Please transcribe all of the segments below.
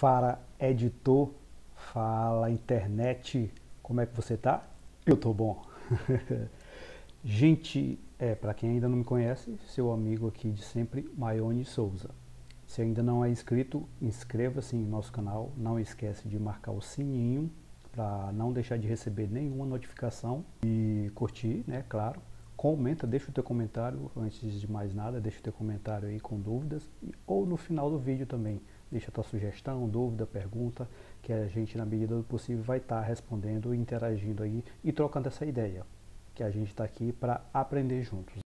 Fala editor, fala internet, como é que você tá? Eu tô bom. Gente, é, para quem ainda não me conhece, seu amigo aqui de sempre, Maione Souza. Se ainda não é inscrito, inscreva-se em nosso canal, não esquece de marcar o sininho para não deixar de receber nenhuma notificação e curtir, né, claro. Comenta, deixa o teu comentário, antes de mais nada, deixa o teu comentário aí com dúvidas ou no final do vídeo também deixa a tua sugestão, dúvida, pergunta, que a gente, na medida do possível, vai estar tá respondendo, interagindo aí e trocando essa ideia, que a gente está aqui para aprender juntos.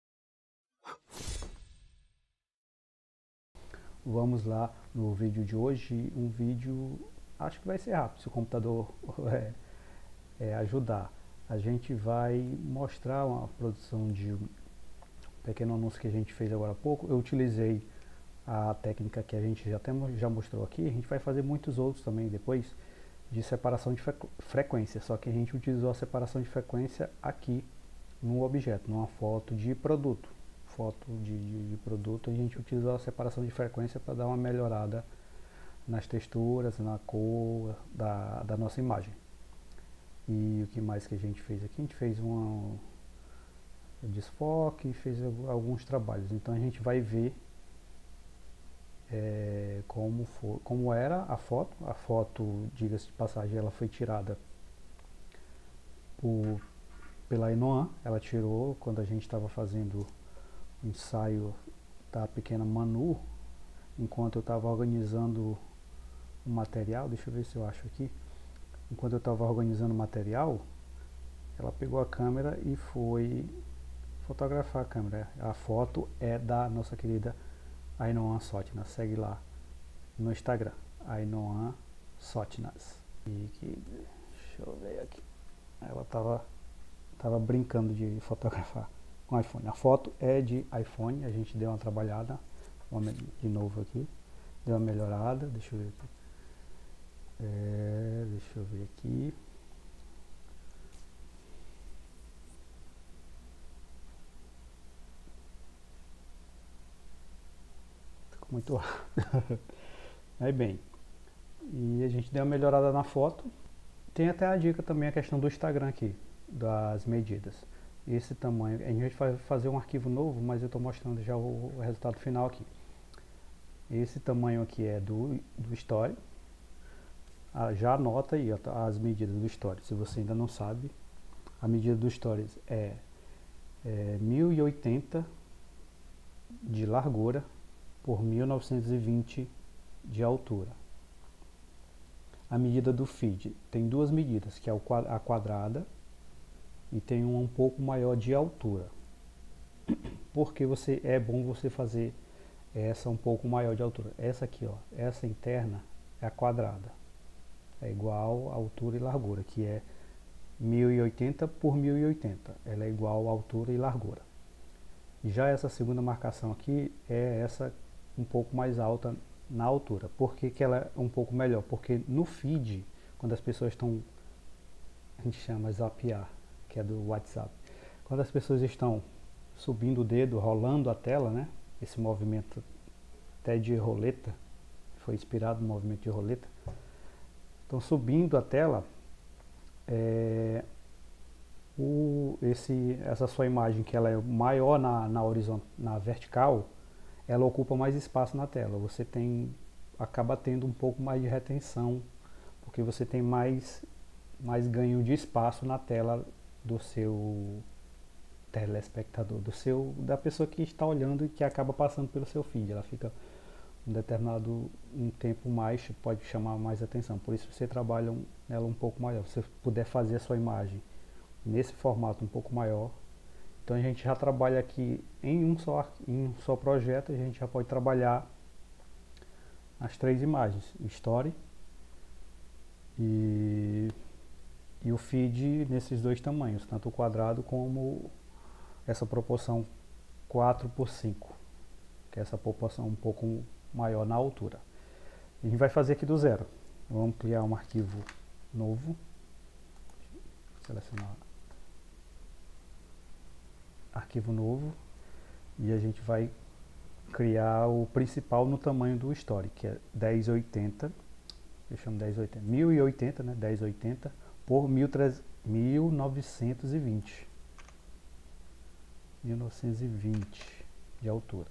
Vamos lá no vídeo de hoje, um vídeo, acho que vai ser rápido, se o computador é, é, ajudar. A gente vai mostrar uma produção de um pequeno anúncio que a gente fez agora há pouco. Eu utilizei a técnica que a gente já, temos, já mostrou aqui, a gente vai fazer muitos outros também depois de separação de frequência, só que a gente utilizou a separação de frequência aqui no objeto, numa foto de produto. Foto de, de, de produto, a gente utilizou a separação de frequência para dar uma melhorada nas texturas, na cor da, da nossa imagem. E o que mais que a gente fez aqui? A gente fez um desfoque, fez alguns trabalhos. Então a gente vai ver é, como, for, como era a foto. A foto, diga-se de passagem, ela foi tirada por, pela Inoan. Ela tirou quando a gente estava fazendo o ensaio da pequena Manu, enquanto eu estava organizando o material. Deixa eu ver se eu acho aqui. Enquanto eu estava organizando o material, ela pegou a câmera e foi fotografar a câmera. A foto é da nossa querida Ainoan Sotnas. Segue lá no Instagram, Ainoan Sotnas. E que, deixa eu ver aqui. Ela tava, tava brincando de fotografar com iPhone. A foto é de iPhone, a gente deu uma trabalhada, de novo aqui, deu uma melhorada, deixa eu ver aqui. É, deixa eu ver aqui. Muito rápido. Aí bem, e a gente deu uma melhorada na foto. Tem até a dica também a questão do Instagram aqui, das medidas. Esse tamanho, a gente vai fazer um arquivo novo, mas eu estou mostrando já o, o, resultado final aqui. Esse tamanho aqui é do, do Story. Ah, já anota aí ó, as medidas do Story, se você ainda não sabe. A medida do Stories é, é 1080 de largura por 1920 de altura. A medida do feed tem duas medidas, que é a quadrada e tem uma um pouco maior de altura. Porque você é bom você fazer essa um pouco maior de altura. Essa aqui, ó, essa interna é a quadrada. É igual a altura e largura, que é 1080 por 1080. Ela é igual a altura e largura. Já essa segunda marcação aqui é essa um pouco mais alta na altura. Por que, que ela é um pouco melhor? Porque no feed, quando as pessoas estão, a gente chama zapear, que é do WhatsApp, quando as pessoas estão subindo o dedo, rolando a tela, né? Esse movimento até de roleta, foi inspirado no movimento de roleta, estão subindo a tela, é, o, esse, essa sua imagem que ela é maior na, na, horizontal, na vertical, ela ocupa mais espaço na tela. Você tem acaba tendo um pouco mais de retenção, porque você tem mais mais ganho de espaço na tela do seu telespectador, do seu da pessoa que está olhando e que acaba passando pelo seu feed. Ela fica um determinado um tempo mais pode chamar mais atenção. Por isso você trabalha nela um pouco maior. Se você puder fazer a sua imagem nesse formato um pouco maior, então a gente já trabalha aqui em um só, em um só projeto, a gente já pode trabalhar as três imagens, Story e, e o feed nesses dois tamanhos, tanto o quadrado como essa proporção 4 por 5, que é essa proporção um pouco maior na altura. A gente vai fazer aqui do zero. Vamos criar um arquivo novo. Selecionar arquivo novo e a gente vai criar o principal no tamanho do story, que é 1080 Fechamos 1080. 1080, né? 1080 por 1920. 1920 de altura.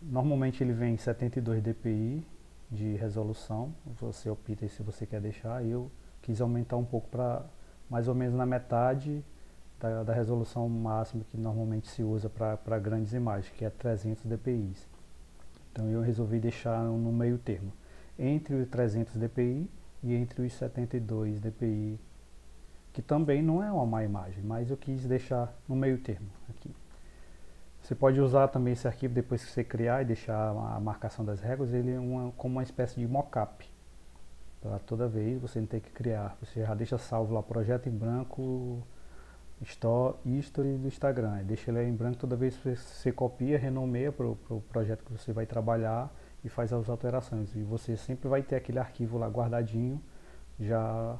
Normalmente ele vem 72 dpi de resolução. Você opta se você quer deixar. Eu quis aumentar um pouco para mais ou menos na metade da, da, resolução máxima que normalmente se usa para grandes imagens, que é 300 dpi. Então eu resolvi deixar no meio termo, entre os 300 dpi e entre os 72 dpi, que também não é uma má imagem, mas eu quis deixar no meio termo aqui. Você pode usar também esse arquivo depois que você criar e deixar a marcação das réguas, ele é uma, como uma espécie de mockup. Para toda vez você não ter que criar. Você já deixa salvo lá projeto em branco, history do Instagram. Deixa ele em branco toda vez que você copia, renomeia para o pro projeto que você vai trabalhar e faz as alterações. E você sempre vai ter aquele arquivo lá guardadinho, já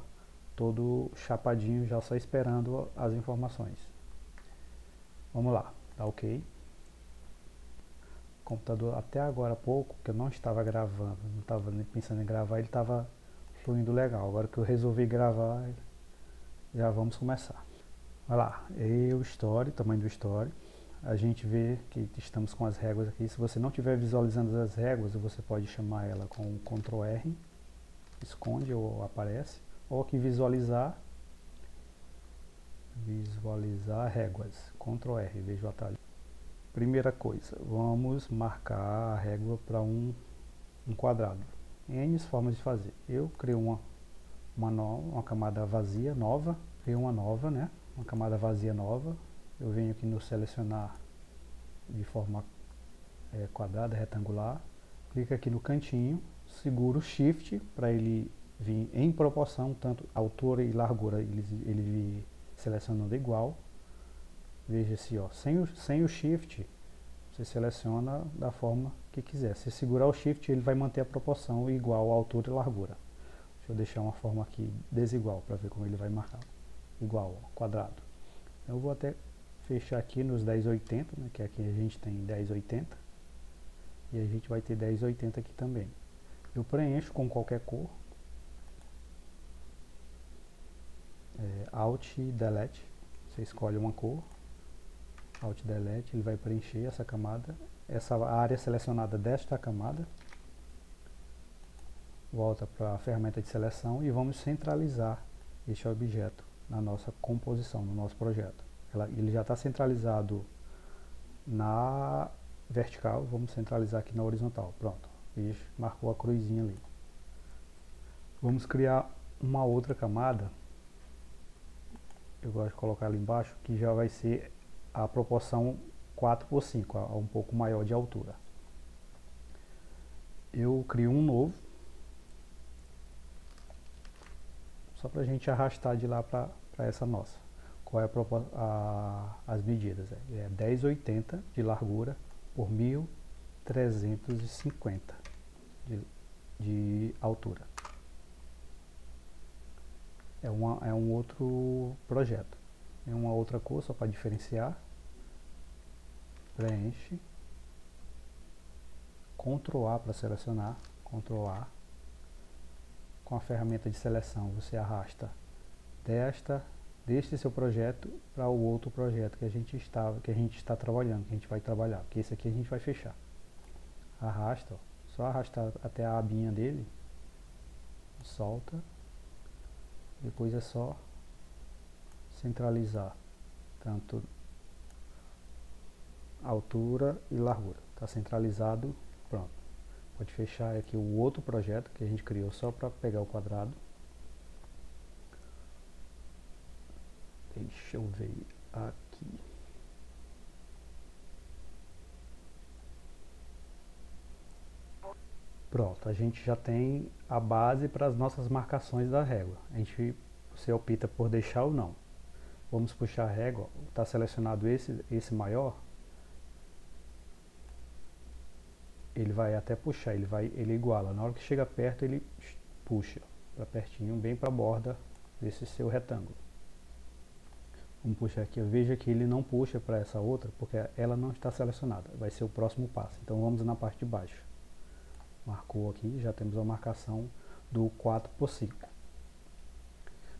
todo chapadinho, já só esperando as informações. Vamos lá, tá ok? O computador até agora há pouco, que eu não estava gravando, não estava nem pensando em gravar, ele estava fluindo legal. Agora que eu resolvi gravar, já vamos começar. Vai lá, e o story, tamanho do story. A gente vê que estamos com as réguas aqui. Se você não estiver visualizando as réguas, você pode chamar ela com Ctrl R, esconde ou aparece. Ou aqui visualizar, visualizar réguas, Ctrl R, veja o atalho. Primeira coisa, vamos marcar a régua para um, um quadrado. N formas de fazer. Eu crio uma, uma, no, uma camada vazia, nova, crio uma nova, né? Uma camada vazia nova. Eu venho aqui no selecionar de forma é, quadrada, retangular. Clica aqui no cantinho, seguro Shift para ele vir em proporção, tanto altura e largura, ele, ele vir selecionando igual. Veja se, ó, sem o, sem o Shift, você seleciona da forma que quiser. Se segurar o Shift, ele vai manter a proporção igual à altura e largura. Deixa eu deixar uma forma aqui desigual para ver como ele vai marcar igual, ó, quadrado. Eu vou até fechar aqui nos 1080, né, que aqui a gente tem 1080. E a gente vai ter 1080 aqui também. Eu preencho com qualquer cor. É, Alt Delete. Você escolhe uma cor. Alt Delete, ele vai preencher essa camada. Essa área selecionada desta camada. Volta para a ferramenta de seleção e vamos centralizar este objeto na nossa composição, no nosso projeto. Ela, ele já está centralizado na vertical, vamos centralizar aqui na horizontal. Pronto, Isso, marcou a cruzinha ali. Vamos criar uma outra camada, eu gosto de colocar ali embaixo, que já vai ser a proporção 4 por 5, a, um pouco maior de altura. Eu crio um novo, só para a gente arrastar de lá para essa nossa. Qual é a, a, as medidas? É 1080 de largura por 1350 de, de altura. É, uma, é um outro projeto. É uma outra cor, só para diferenciar. Preenche. Ctrl A para selecionar. Ctrl A com a ferramenta de seleção, você arrasta desta deste seu projeto para o outro projeto que a gente estava, que a gente está trabalhando, que a gente vai trabalhar, que esse aqui a gente vai fechar. Arrasta, ó, só arrastar até a abinha dele, solta, depois é só centralizar tanto altura e largura. Está centralizado. Pode fechar aqui o outro projeto que a gente criou só para pegar o quadrado. Deixa eu ver aqui. Pronto, a gente já tem a base para as nossas marcações da régua. A gente, você opta por deixar ou não. Vamos puxar a régua, está selecionado esse, esse maior, ele vai até puxar, ele vai, ele iguala. Na hora que chega perto, ele puxa para pertinho, bem para a borda desse seu retângulo. Vamos puxar aqui, veja que ele não puxa para essa outra, porque ela não está selecionada, vai ser o próximo passo. Então vamos na parte de baixo. Marcou aqui, já temos a marcação do 4 por 5.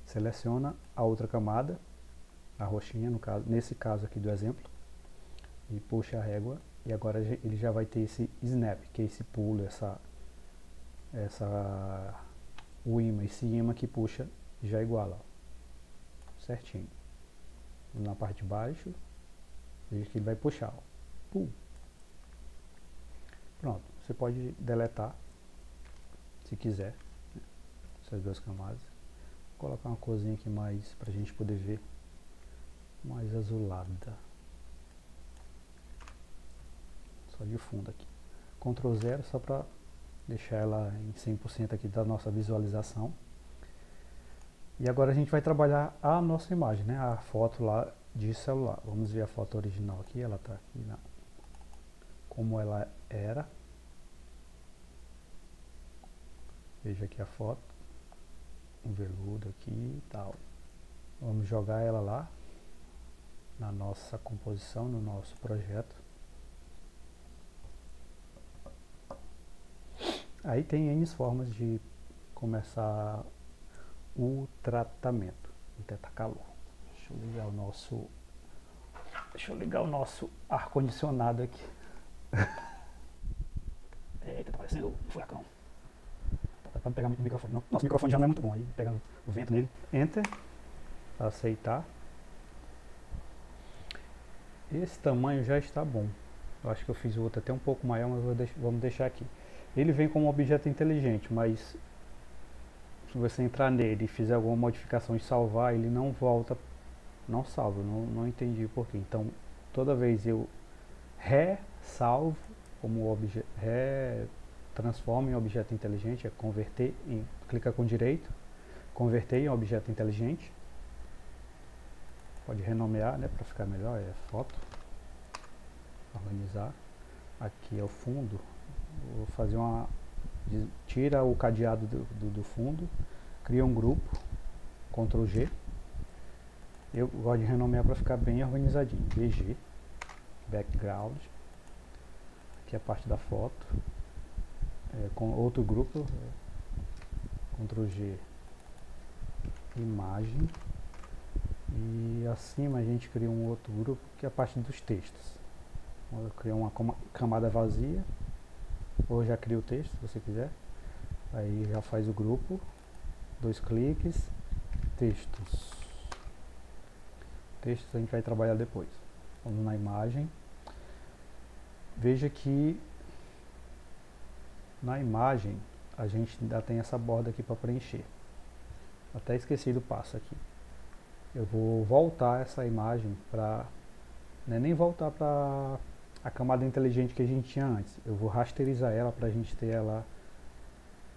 Seleciona a outra camada, a roxinha no caso, nesse caso aqui do exemplo, e puxa a régua e agora ele já vai ter esse snap, que é esse pulo, essa essa o imã, esse imã que puxa já iguala, ó, certinho. Na parte de baixo, veja que ele vai puxar, ó. Pum. Pronto, você pode deletar se quiser né, essas duas camadas. Vou colocar uma corzinha aqui mais para a gente poder ver mais azulada. Só de fundo aqui. Ctrl 0 só para deixar ela em 100% aqui da nossa visualização. E agora a gente vai trabalhar a nossa imagem, né? a foto lá de celular. Vamos ver a foto original aqui, ela está aqui na, como ela era. Veja aqui a foto, um veludo aqui e tal. Vamos jogar ela lá na nossa composição, no nosso projeto. Aí tem N formas de começar o tratamento. Até tá calor. Deixa eu ligar o nosso. Deixa eu ligar o nosso ar-condicionado aqui. Eita, tá parecendo um furacão. Tá pra pegar muito microfone. Não, nosso microfone já não é muito bom. Aí pega o vento nele. Enter. Aceitar. Esse tamanho já está bom. Eu acho que eu fiz o outro até um pouco maior, mas deixar, vamos deixar aqui. Ele vem como objeto inteligente, mas se você entrar nele e fizer alguma modificação e salvar, ele não volta, não salva, não, não entendi porquê. Então, toda vez eu ressalvo como objeto, transforma em objeto inteligente, é converter em, clica com direito, converter em objeto inteligente, pode renomear, né, para ficar melhor, é foto, organizar, aqui é o fundo, Vou fazer uma. Tira o cadeado do, do, do fundo, cria um grupo, Ctrl G. Eu gosto de renomear para ficar bem organizadinho. BG, background. Aqui a parte da foto. É, com outro grupo, Ctrl G, imagem. E acima a gente cria um outro grupo que é a parte dos textos. Eu crio uma camada vazia ou já cria o texto, se você quiser. Aí já faz o grupo, dois cliques, textos. Textos a gente vai trabalhar depois. Vamos na imagem. Veja que na imagem a gente ainda tem essa borda aqui para preencher. Até esqueci do passo aqui. Eu vou voltar essa imagem para. Não é nem voltar para a camada inteligente que a gente tinha antes. Eu vou rasterizar ela para a gente ter ela,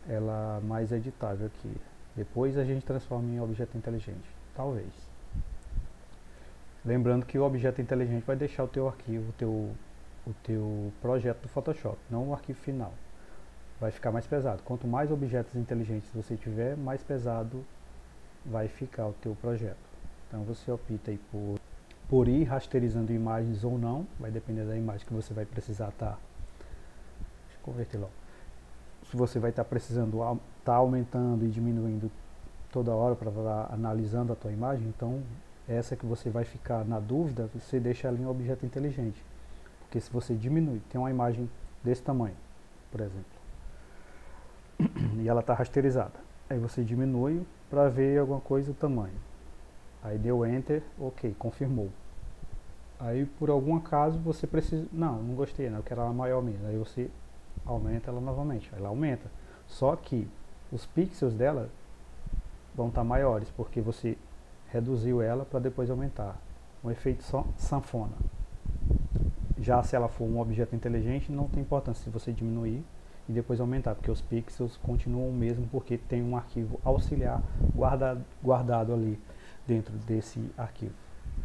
ela mais editável aqui. Depois a gente transforma em objeto inteligente. Talvez. Lembrando que o objeto inteligente vai deixar o teu arquivo, o teu, o teu projeto do Photoshop, não o arquivo final. Vai ficar mais pesado. Quanto mais objetos inteligentes você tiver, mais pesado vai ficar o teu projeto. Então você opta aí por por ir rasterizando imagens ou não, vai depender da imagem que você vai precisar estar. Tá, deixa eu converter logo. Se você vai estar tá precisando estar tá aumentando e diminuindo toda hora para estar analisando a tua imagem, então essa que você vai ficar na dúvida, você deixa ela em objeto inteligente. Porque se você diminui, tem uma imagem desse tamanho, por exemplo, e ela está rasterizada. Aí você diminui para ver alguma coisa o tamanho. Aí deu Enter, ok, confirmou. Aí por algum acaso você precisa. Não, não gostei, não, eu quero ela maior mesmo. Aí você aumenta ela novamente. Ela aumenta. Só que os pixels dela vão estar tá maiores, porque você reduziu ela para depois aumentar. Um efeito só sanfona. Já se ela for um objeto inteligente, não tem importância se você diminuir e depois aumentar, porque os pixels continuam o mesmo, porque tem um arquivo auxiliar guardado ali dentro desse arquivo,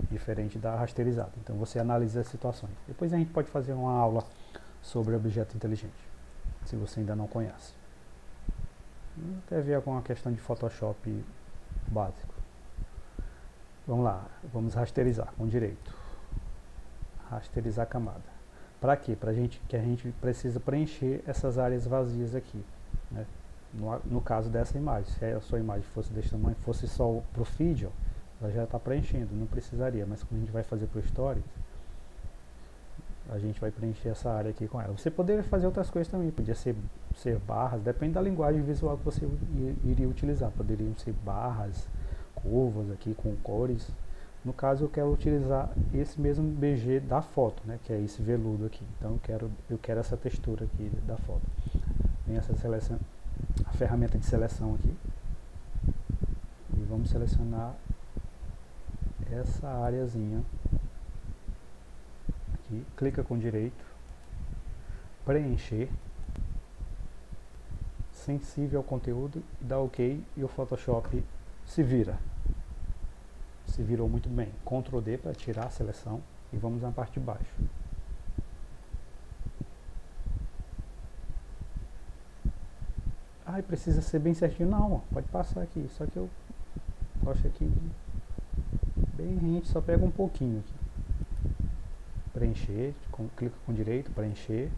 diferente da rasterizada. Então você analisa as situações. Depois a gente pode fazer uma aula sobre objeto inteligente, se você ainda não conhece. Até ver alguma questão de Photoshop básico. Vamos lá, vamos rasterizar com direito. Rasterizar a camada. Para quê? Para gente que a gente precisa preencher essas áreas vazias aqui. Né? no, no caso dessa imagem, se a sua imagem fosse desse tamanho, fosse só para o feed, ela já está preenchendo, não precisaria, mas quando a gente vai fazer para o Stories, a gente vai preencher essa área aqui com ela. Você poderia fazer outras coisas também, podia ser, ser barras, depende da linguagem visual que você iria utilizar, poderiam ser barras, curvas aqui com cores. No caso eu quero utilizar esse mesmo BG da foto, né, que é esse veludo aqui. Então eu quero, eu quero essa textura aqui da foto. Vem essa seleção, a ferramenta de seleção aqui. E vamos selecionar essa áreazinha aqui, clica com direito, preencher, sensível ao conteúdo, dá OK e o Photoshop se vira. Se virou muito bem. Ctrl D para tirar a seleção e vamos na parte de baixo. Ai, precisa ser bem certinho. Não, pode passar aqui. Só que eu gosto aqui bem rente, só pega um pouquinho aqui preencher, com, clica com direito, preencher,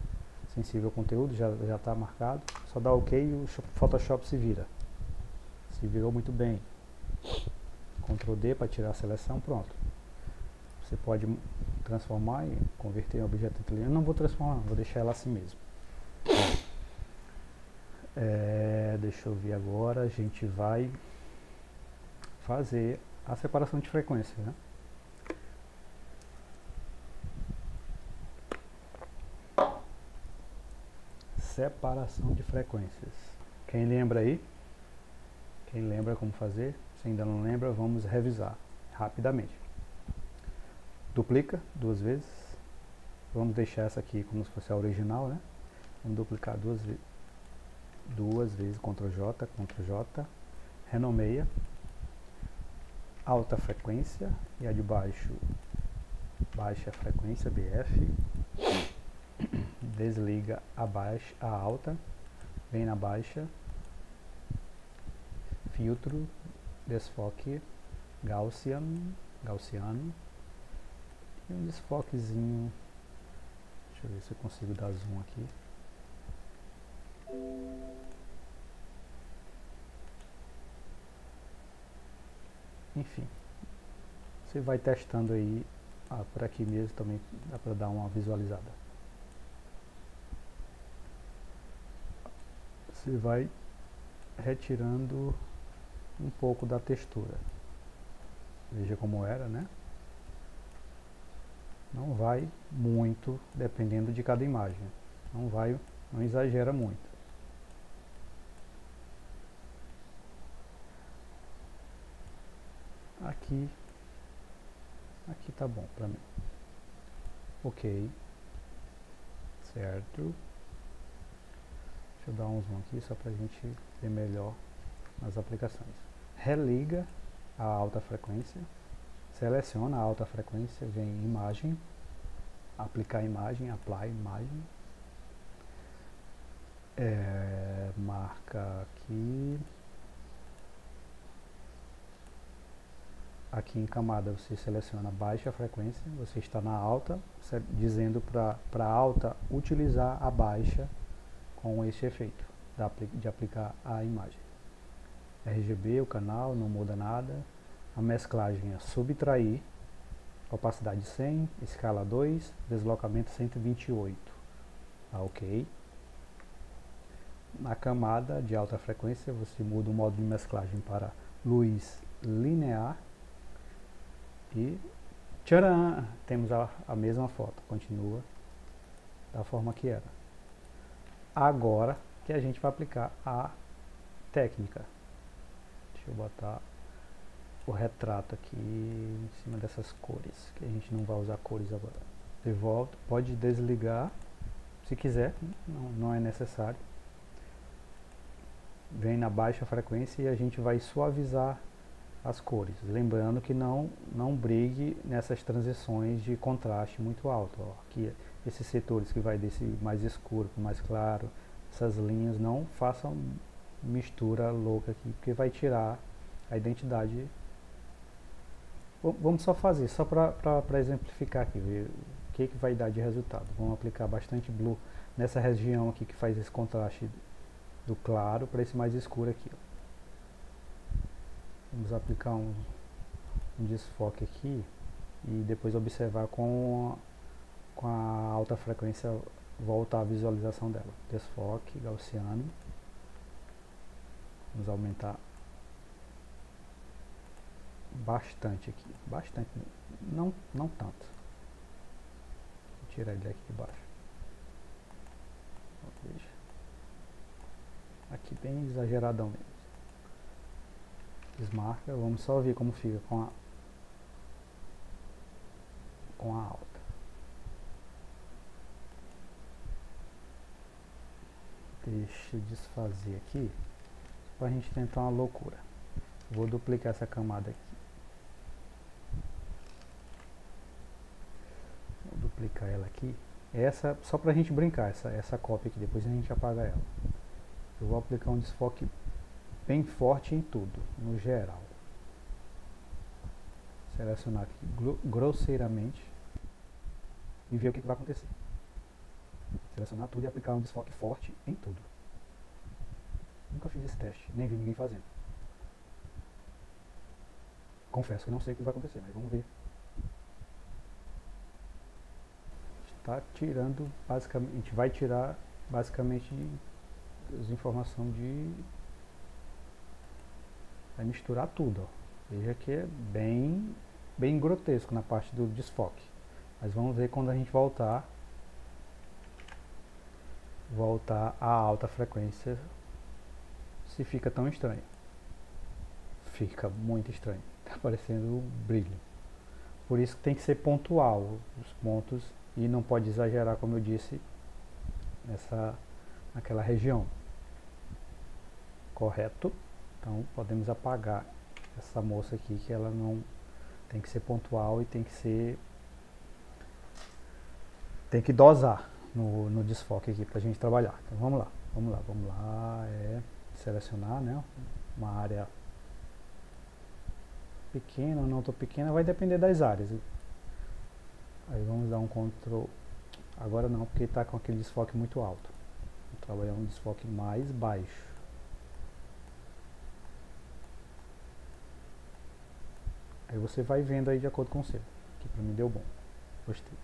sensível ao conteúdo, já está marcado, só dá OK e o Photoshop se vira. Se virou muito bem. Ctrl D para tirar a seleção, pronto. Você pode transformar e converter em objeto inteligente. Eu não vou transformar, vou deixar ela assim mesmo. É, deixa eu ver agora, a gente vai fazer a separação de frequência. Né? separação de frequências. Quem lembra aí? Quem lembra como fazer? Se ainda não lembra, vamos revisar rapidamente. Duplica duas vezes. Vamos deixar essa aqui como se fosse a original, né? Vamos duplicar duas. Duas vezes, Ctrl J, Ctrl J. Renomeia. Alta frequência. E a de baixo, baixa frequência, BF desliga a baixa, a alta, vem na baixa, filtro, desfoque Gaussian, Gaussiano e um desfoquezinho, deixa eu ver se eu consigo dar zoom aqui. Enfim, você vai testando aí, ah, por aqui mesmo também dá para dar uma visualizada. você vai retirando um pouco da textura. Veja como era, né? Não vai muito, dependendo de cada imagem. Não vai, não exagera muito. Aqui, aqui tá bom para mim. Ok, certo. Deixa eu dar um zoom aqui só para gente ver melhor as aplicações. Religa a alta frequência, seleciona a alta frequência, vem imagem, aplicar imagem, apply imagem, é, marca aqui, aqui em camada você seleciona baixa frequência, você está na alta, dizendo para a alta utilizar a baixa com este efeito de aplicar a imagem. RGB, o canal, não muda nada. A mesclagem é subtrair, opacidade 100, escala 2, deslocamento 128. Tá ok. Na camada de alta frequência, você muda o modo de mesclagem para luz linear. E tcharam! Temos a, a mesma foto, continua da forma que era agora que a gente vai aplicar a técnica. Deixa eu botar o retrato aqui em cima dessas cores, que a gente não vai usar cores agora. De volta, pode desligar se quiser, não, não é necessário. Vem na baixa frequência e a gente vai suavizar as cores. Lembrando que não, não brigue nessas transições de contraste muito alto. Ó. Aqui esses setores que vai desse mais escuro para mais claro, essas linhas não façam mistura louca aqui, porque vai tirar a identidade. Vamos só fazer, só para exemplificar aqui, ver o que, que vai dar de resultado. Vamos aplicar bastante blue nessa região aqui que faz esse contraste do claro para esse mais escuro aqui. Ó. Vamos aplicar um, um desfoque aqui e depois observar com a, com a alta frequência voltar a visualização dela. Desfoque gaussiano. Vamos aumentar bastante aqui, bastante, não, não tanto. Vou tirar ele aqui de baixo. Aqui bem exageradão mesmo. Desmarca, vamos só ver como fica com a com a alta. Deixa eu desfazer aqui para a gente tentar uma loucura. Vou duplicar essa camada aqui. Vou duplicar ela aqui. Essa, só para a gente brincar, essa, essa cópia aqui, depois a gente apaga ela. Eu vou aplicar um desfoque bem forte em tudo, no geral. Selecionar aqui grosseiramente e ver o que, vai acontecer. Selecionar tudo e aplicar um desfoque forte em tudo. Nunca fiz esse teste, nem vi ninguém fazendo. Confesso que não sei o que vai acontecer, mas vamos ver. Está tirando, basicamente, vai tirar basicamente as informações de. Vai misturar tudo. Ó. Veja que é bem, bem grotesco na parte do desfoque. Mas vamos ver quando a gente voltar voltar a alta frequência se fica tão estranho. Fica muito estranho. Está aparecendo brilho. Por isso que tem que ser pontual os pontos e não pode exagerar, como eu disse, nessa naquela região. Correto? Então podemos apagar essa moça aqui que ela não tem que ser pontual e tem que ser tem que dosar no, no desfoque aqui para a gente trabalhar. Então vamos lá, vamos lá, vamos lá, é selecionar, né, uma área pequena ou não tão pequena, vai depender das áreas. Aí vamos dar um Ctrl, agora não, porque está com aquele desfoque muito alto. Vou trabalhar um desfoque mais baixo. Aí você vai vendo aí de acordo com o seu. Que para mim deu bom. Gostei.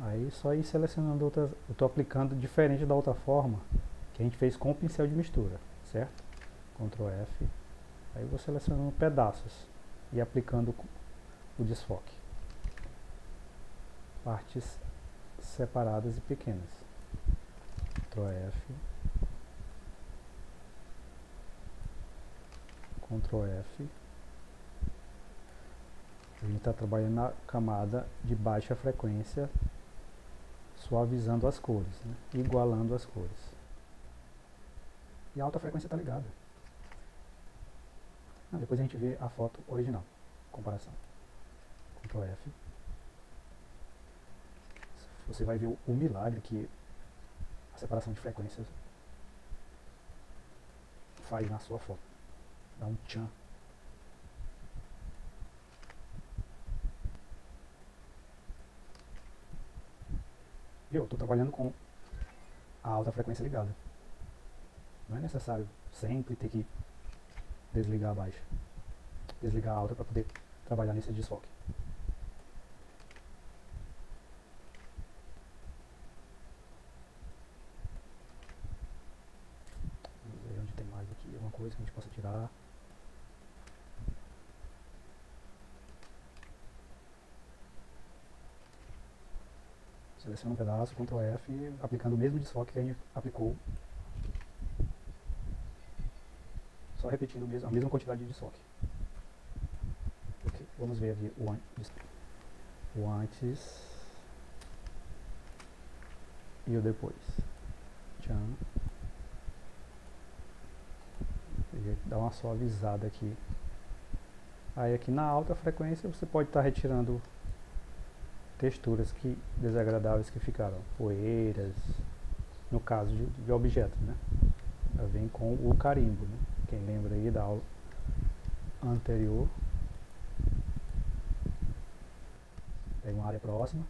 Aí só ir selecionando outras. Eu estou aplicando diferente da outra forma que a gente fez com o pincel de mistura, certo? Ctrl F. Aí vou selecionando pedaços e aplicando o desfoque. Partes separadas e pequenas. Ctrl F. Ctrl F. A gente está trabalhando na camada de baixa frequência suavizando as cores, né? igualando as cores. E a alta frequência está ligada. Ah, depois a gente vê a foto original, comparação. Ctrl F. Você vai ver o, o milagre que a separação de frequências faz na sua foto. Dá um tchan Eu estou trabalhando com a alta frequência ligada. Não é necessário sempre ter que desligar a baixa. Desligar a alta para poder trabalhar nesse desfoque. Vamos ver onde tem mais aqui, alguma coisa que a gente possa tirar. Seleciona um pedaço, Ctrl F, aplicando o mesmo desfoque que a gente aplicou. Só repetindo a mesma quantidade de desfoque. Okay. Vamos ver aqui o antes. O antes e o depois. Tchan. Dá uma suavizada aqui. Aí aqui na alta frequência você pode estar tá retirando texturas que desagradáveis que ficaram, poeiras, no caso de, de objetos, né? Vem com o carimbo, né? Quem lembra aí da aula anterior. Pega uma área próxima.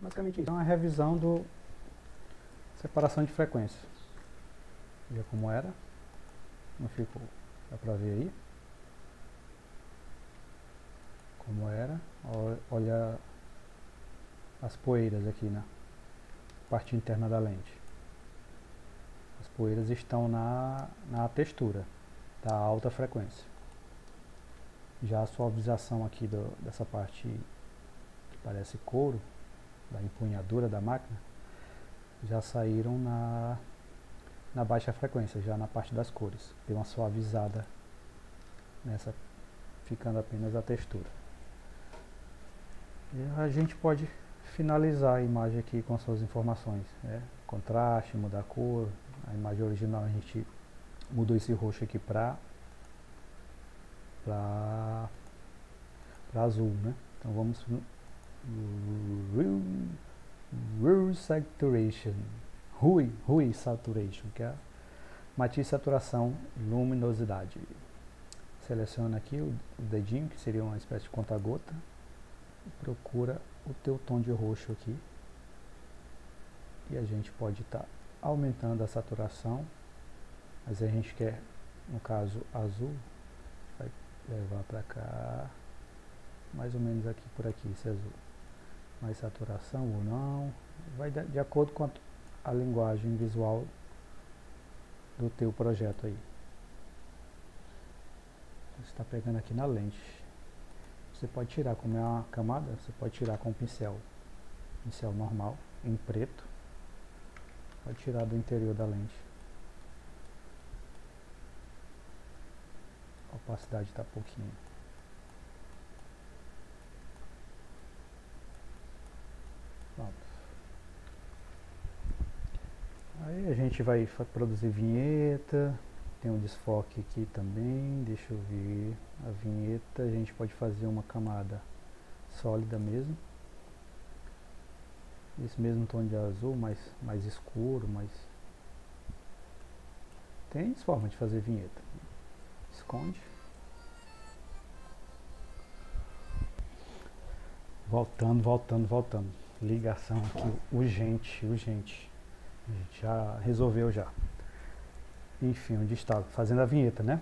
Basicamente. Então a revisão do separação de frequência. Veja como era. Não ficou. Dá pra ver aí. Como era. Olha as poeiras aqui na parte interna da lente. As poeiras estão na, na textura da alta frequência. Já a suavização aqui do, dessa parte que parece couro, da empunhadura da máquina, já saíram na, na baixa frequência, já na parte das cores. Deu uma suavizada nessa, ficando apenas a textura. E a gente pode finalizar a imagem aqui com suas informações. Né? Contraste, mudar a cor. A imagem original a gente mudou esse roxo aqui para para azul, né? Então vamos Rue Saturation, Rui, Rui Saturation, que é matiz, saturação, luminosidade. Seleciona aqui o dedinho, que seria uma espécie de conta-gota, procura o teu tom de roxo aqui, e a gente pode estar tá aumentando a saturação, mas a gente quer, no caso, azul, vai levar para cá, mais ou menos aqui por aqui, esse azul. Mais saturação ou não, vai de, acordo com a, a linguagem visual do teu projeto aí. Você está pegando aqui na lente. Você pode tirar, como é uma camada, você pode tirar com um pincel. Pincel normal, em preto. Pode tirar do interior da lente. A opacidade está pouquinho. Pronto. Aí a gente vai produzir vinheta. Tem um desfoque aqui também. Deixa eu ver. A vinheta a gente pode fazer uma camada sólida mesmo. Esse mesmo tom de azul, mais, mais escuro, mais... Tem forma de fazer vinheta. Esconde. Voltando, voltando, voltando ligação aqui urgente, urgente. Já resolveu já. Enfim, onde está? Fazendo a vinheta, né?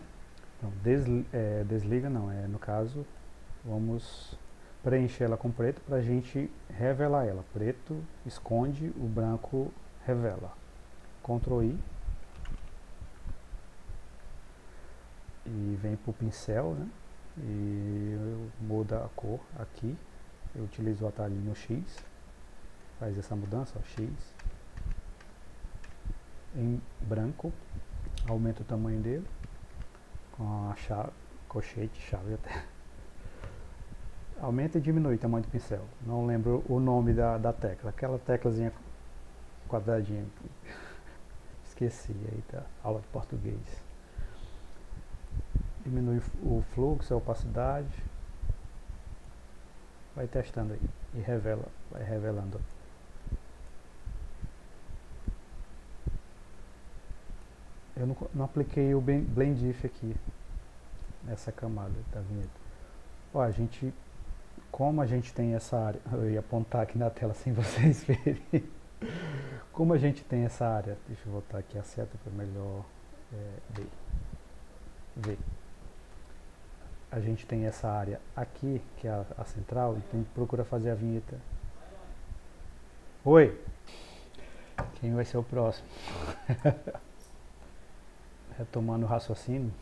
Então, é, desliga não, é no caso, vamos preencher ela com preto para a gente revelar ela. Preto esconde, o branco revela. Ctrl I. E vem para o pincel, né? E muda a cor aqui. Eu utilizo o atalhinho X faz essa mudança, ó, X, em branco, aumenta o tamanho dele, com a chave, cochete, chave até. Aumenta e diminui o tamanho do pincel. Não lembro o nome da, da tecla, aquela teclazinha quadradinha. Esqueci aí, tá? Aula de português. Diminui o fluxo, a opacidade. Vai testando aí e revela, vai revelando. Eu não, não apliquei o blend if aqui nessa camada da vinheta. Ó, a gente, como a gente tem essa área, eu ia apontar aqui na tela sem vocês verem. Como a gente tem essa área, deixa eu voltar aqui a seta para melhor é, ver. A gente tem essa área aqui, que é a, a central, então procura fazer a vinheta. Oi! Quem vai ser o próximo? retomando o raciocínio,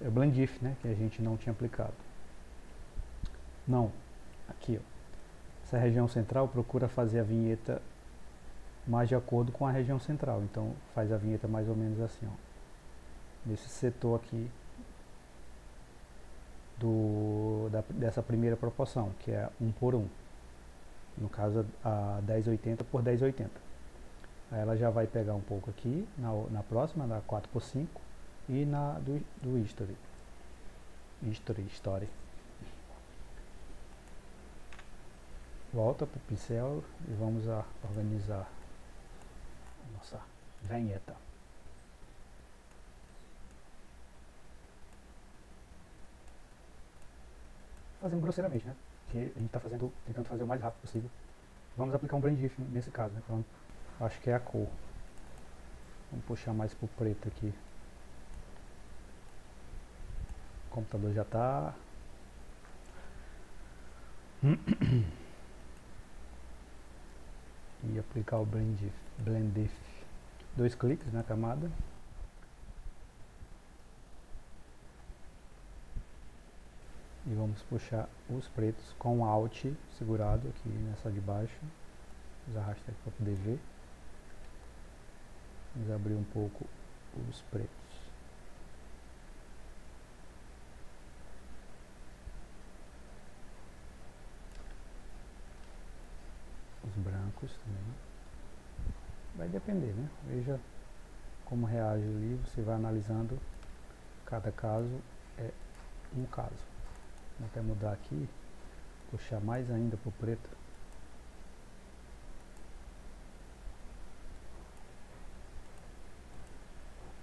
é o blendif, né, que a gente não tinha aplicado. Não, aqui, ó. Essa região central procura fazer a vinheta mais de acordo com a região central. Então faz a vinheta mais ou menos assim, ó. Nesse setor aqui do, da, dessa primeira proporção, que é 1 por 1. No caso, a 1080 por 1080. Ela já vai pegar um pouco aqui, na, na próxima, na 4x5, e na do, do history. History, story. volta para o pincel e vamos a organizar a nossa vinheta. Fazendo grosseiramente, né? Que a gente está fazendo, tentando fazer o mais rápido possível. Vamos aplicar um brand if nesse caso, né? Então, acho que é a cor. Vamos puxar mais pro preto aqui. O computador já está e aplicar o blend, blend if. Dois cliques na camada. E vamos puxar os pretos com Alt segurado aqui nessa de baixo. Vamos arrastar para poder ver. Vamos abrir um pouco os pretos. brancos também. Vai depender, né? Veja como reage ali, você vai analisando cada caso é um caso. Vou até mudar aqui, puxar mais ainda para o preto.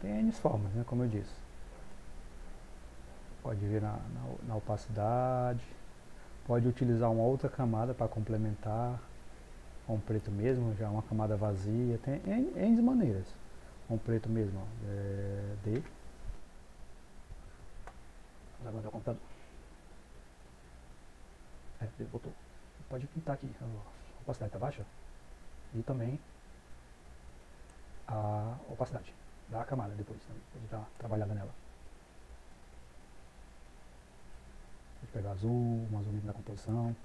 Tem N formas, né, como eu disse. Pode vir na, na, na opacidade, pode utilizar uma outra camada para complementar um preto mesmo, já uma camada vazia, tem N, N maneiras. Um preto mesmo, ó, é, D. Vou levantar o computador. É, botou. Pode pintar aqui, a opacidade está baixa. E também a opacidade da camada depois, né? pode dar trabalhada nela. Pode pegar azul, um azul na composição.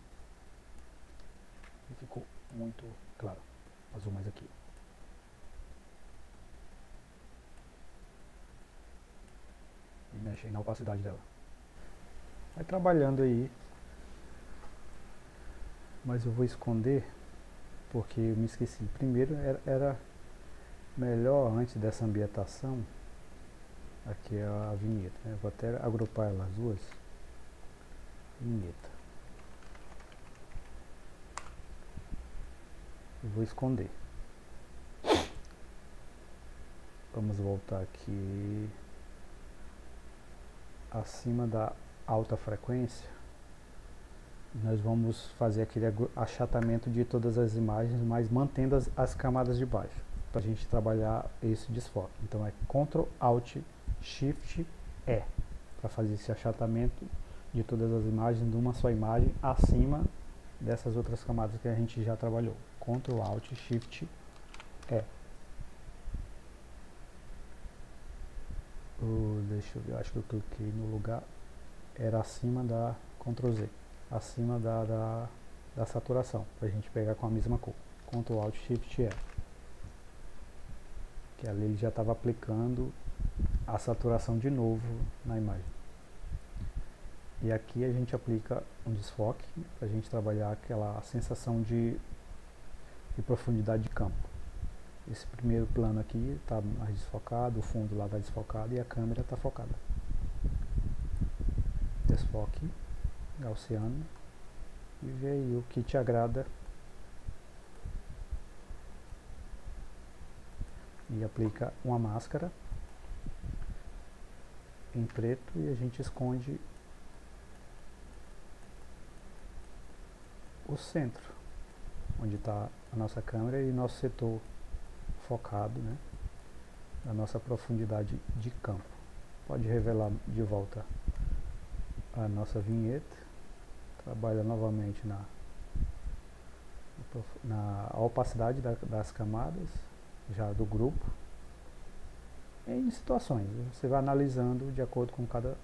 E ficou muito claro. Azul mais aqui. E mexe na opacidade dela. Vai trabalhando aí. Mas eu vou esconder porque eu me esqueci. Primeiro era, era melhor antes dessa ambientação aqui é a vinheta. Né? Vou até agrupar elas duas. Vinheta. vou esconder. Vamos voltar aqui acima da alta frequência. Nós vamos fazer aquele achatamento de todas as imagens, mas mantendo as, as camadas de baixo, para a gente trabalhar esse desfoque. Então é Ctrl Alt Shift E para fazer esse achatamento de todas as imagens de uma só imagem acima dessas outras camadas que a gente já trabalhou. Ctrl Alt Shift E. Uh, deixa eu ver, acho que eu cliquei no lugar. Era acima da Ctrl Z, acima da, da, da saturação, para a gente pegar com a mesma cor. Ctrl Alt Shift E. Que ali ele já estava aplicando a saturação de novo na imagem. E aqui a gente aplica um desfoque para a gente trabalhar aquela sensação de e profundidade de campo. Esse primeiro plano aqui está mais desfocado, o fundo lá está desfocado e a câmera está focada. Desfoque, gaussiano e vê aí o que te agrada e aplica uma máscara em preto e a gente esconde o centro onde está a nossa câmera e nosso setor focado, né, na nossa profundidade de campo. Pode revelar de volta a nossa vinheta, trabalha novamente na, na opacidade da, das camadas, já do grupo, em situações, você vai analisando de acordo com cada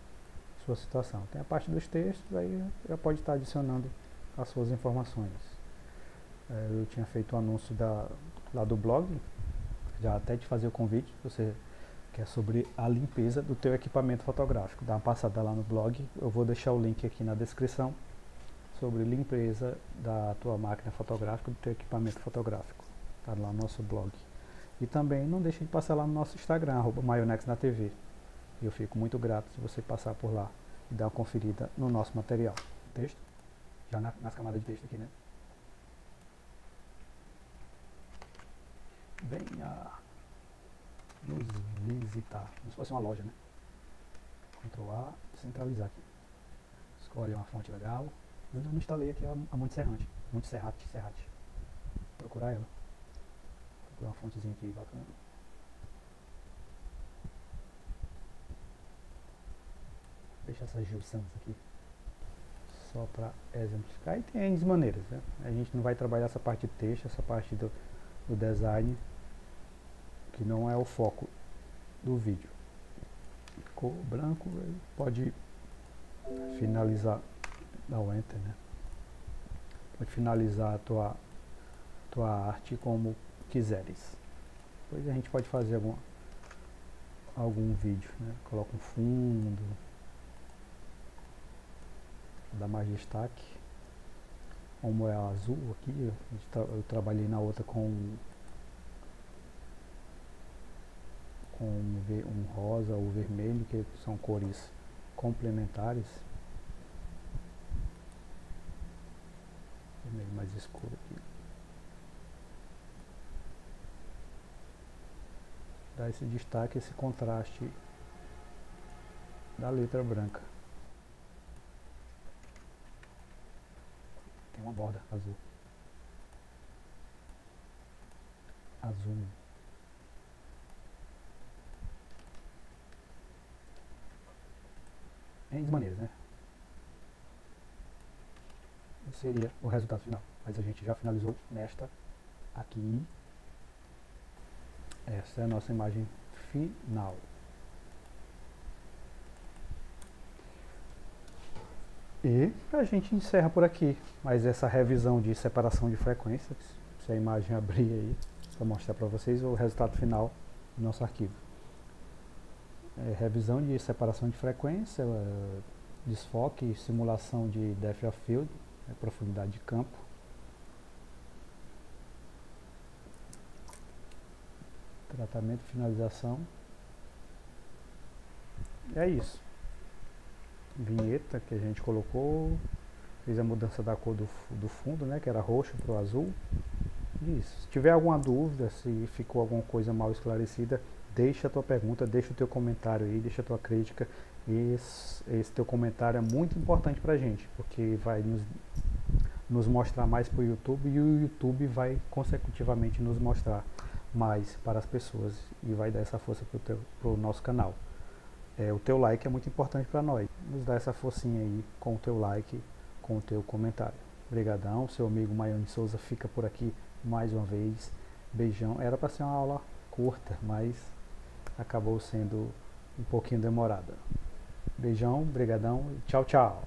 sua situação. Tem a parte dos textos, aí já pode estar adicionando as suas informações. É, eu tinha feito o um anúncio da, lá do blog, já até te fazer o convite, você que é sobre a limpeza do teu equipamento fotográfico. Dá uma passada lá no blog, eu vou deixar o link aqui na descrição sobre limpeza da tua máquina fotográfica, do teu equipamento fotográfico. Está lá no nosso blog. E também não deixe de passar lá no nosso Instagram, arroba Maionex na TV. Eu fico muito grato se você passar por lá e dar uma conferida no nosso material. Texto? Já na, nas camadas de texto aqui, né? Venha nos visitar. Como se fosse uma loja, né? Ctrl A, centralizar aqui. Escolhe uma fonte legal. Eu não instalei aqui a, a Monte Serrante. Monte Serrate, Serrate. Procurar ela. Procurar uma fontezinha aqui bacana. Deixa essas Gilsans aqui. Só para exemplificar. E tem N maneiras, né? A gente não vai trabalhar essa parte de texto, essa parte do, do design, que não é o foco do vídeo. Ficou branco, pode finalizar, dá o enter, né? Pode finalizar a tua, tua arte como quiseres. Depois a gente pode fazer algum, algum vídeo, né? Coloca um fundo, dá mais destaque. Como é azul aqui, eu, eu trabalhei na outra com com um rosa ou vermelho, que são cores complementares. Vermelho mais escuro aqui. Dá esse destaque, esse contraste da letra branca. Tem uma borda azul. Azul. Em maneiras, né? Seria o resultado final. Mas a gente já finalizou nesta aqui. Essa é a nossa imagem final. E a gente encerra por aqui, mas essa revisão de separação de frequências, se a imagem abrir aí, para mostrar para vocês o resultado final do nosso arquivo. É, revisão de separação de frequência, é, desfoque, simulação de depth of field, é, profundidade de campo. Tratamento, finalização. É isso vinheta que a gente colocou, fez a mudança da cor do, do fundo, né, que era roxo para o azul. Isso. Se tiver alguma dúvida, se ficou alguma coisa mal esclarecida, deixa a tua pergunta, deixa o teu comentário aí, deixa a tua crítica. Esse, esse teu comentário é muito importante para a gente, porque vai nos, nos mostrar mais para o YouTube e o YouTube vai consecutivamente nos mostrar mais para as pessoas e vai dar essa força para o nosso canal. É, o teu like é muito importante para nós. Nos dá essa forcinha aí com o teu like, com o teu comentário. Obrigadão, seu amigo Maione Souza fica por aqui mais uma vez. Beijão. Era para ser uma aula curta, mas acabou sendo um pouquinho demorada. Beijão, brigadão e tchau, tchau.